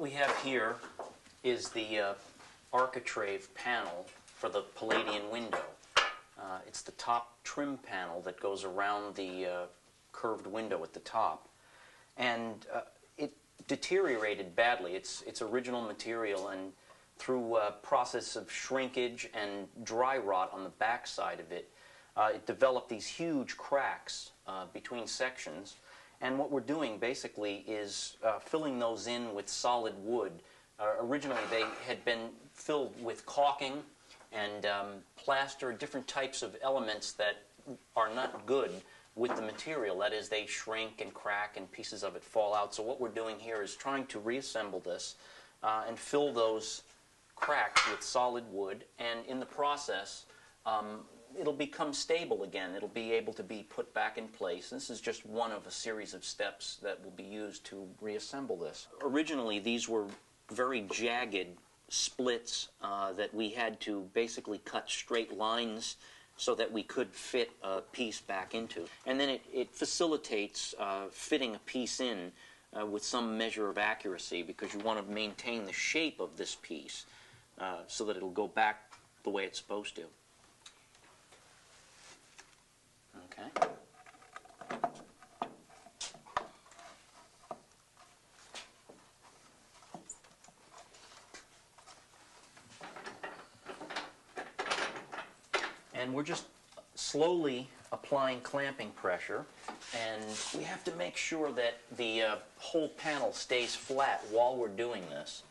What we have here is the uh, architrave panel for the Palladian window. Uh, it's the top trim panel that goes around the uh, curved window at the top. And uh, it deteriorated badly. It's, it's original material, and through a process of shrinkage and dry rot on the back side of it, uh, it developed these huge cracks uh, between sections. And what we're doing basically is uh, filling those in with solid wood. Uh, originally, they had been filled with caulking and um, plaster, different types of elements that are not good with the material. That is, they shrink and crack and pieces of it fall out. So what we're doing here is trying to reassemble this uh, and fill those cracks with solid wood. And in the process, um, it'll become stable again. It'll be able to be put back in place. This is just one of a series of steps that will be used to reassemble this. Originally, these were very jagged splits uh, that we had to basically cut straight lines so that we could fit a piece back into. And then it, it facilitates uh, fitting a piece in uh, with some measure of accuracy because you want to maintain the shape of this piece uh, so that it'll go back the way it's supposed to. Okay. And we're just slowly applying clamping pressure. And we have to make sure that the uh, whole panel stays flat while we're doing this.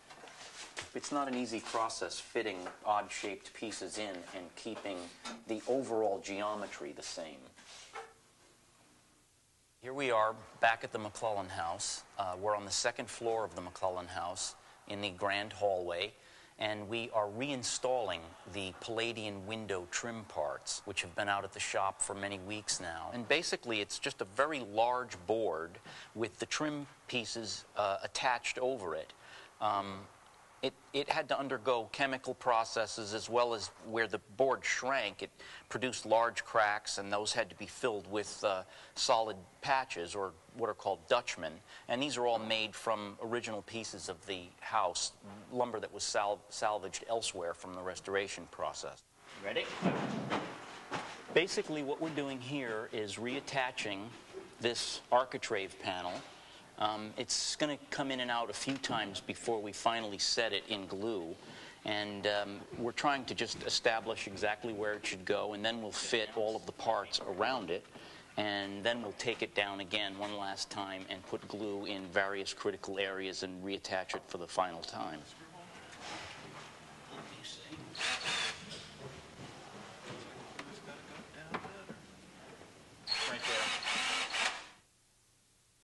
It's not an easy process fitting odd-shaped pieces in and keeping the overall geometry the same. Here we are back at the McLellan House. Uh, we're on the second floor of the McLellan House in the grand hallway, and we are reinstalling the Palladian window trim parts, which have been out at the shop for many weeks now. And basically, it's just a very large board with the trim pieces uh, attached over it. Um, it, it had to undergo chemical processes as well as where the board shrank, it produced large cracks, and those had to be filled with uh, solid patches, or what are called Dutchmen. And these are all made from original pieces of the house, lumber that was sal salvaged elsewhere from the restoration process. Ready? Basically, what we're doing here is reattaching this architrave panel um, it's going to come in and out a few times before we finally set it in glue. And um, we're trying to just establish exactly where it should go, and then we'll fit all of the parts around it. And then we'll take it down again one last time and put glue in various critical areas and reattach it for the final time.